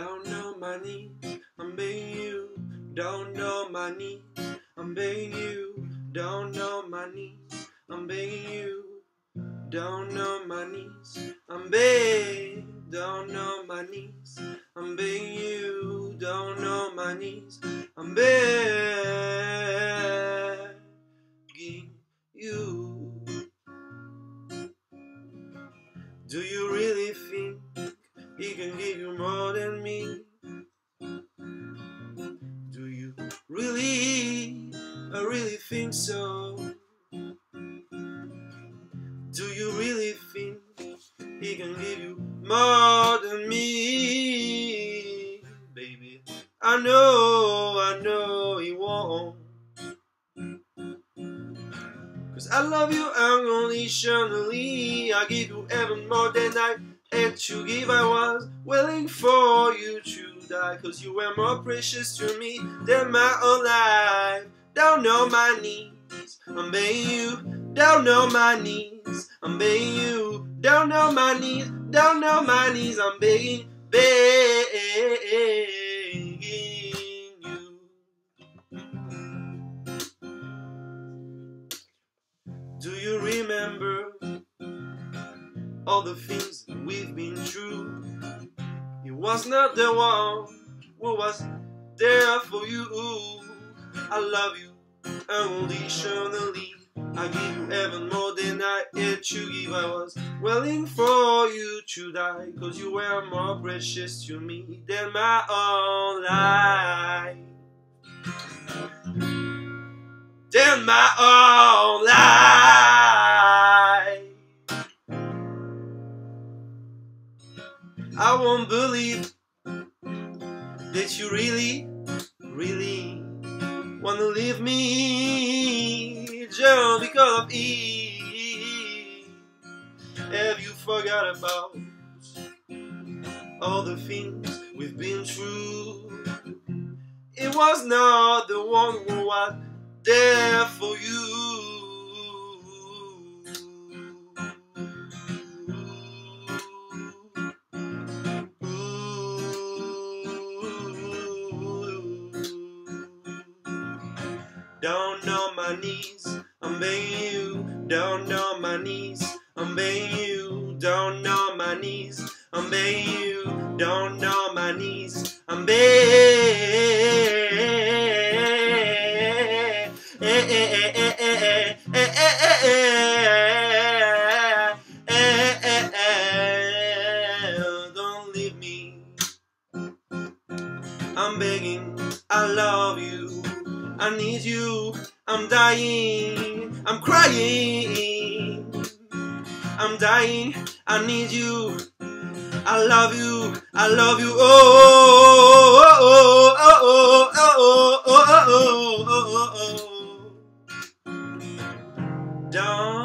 down on my knees. I'm begging you, down on my knees. I'm begging you, down on my knees. I'm begging you, down on my knees. I'm begging, down on my knees. I'm begging you, down on my knees. I'm begging you. Do you really can give you more than me? Do you really, I really think so? Do you really think he can give you more than me? Baby, I know, I know he won't. Cause I love you unconditionally. I give you even more than I had to give. I was willing for you to die. Cause you were more precious to me than my own life. Down on my knees, I'm begging you. Down on my knees, I'm begging you. Down on my knees, down on my knees, I'm begging, begging you. Do you remember the things we've been through? It was not the one who was there for you. I love you unconditionally. I give you even more than I had to give. I was willing for you to die, cause you were more precious to me than my own life. Than my own life. I won't believe that you really, really wanna leave me just because of E. Have you forgot about all the things we've been through? It was not the one who was there Down on my knees, I'm begging you. Down on my knees, I'm begging you. Down on my knees, I'm begging you. Down on my knees, I'm begging. I need you. I'm dying. I'm crying. I'm dying. I need you. I love you. I love you. Oh, oh, oh, oh, oh, oh, oh, oh, oh, oh, oh. Don't.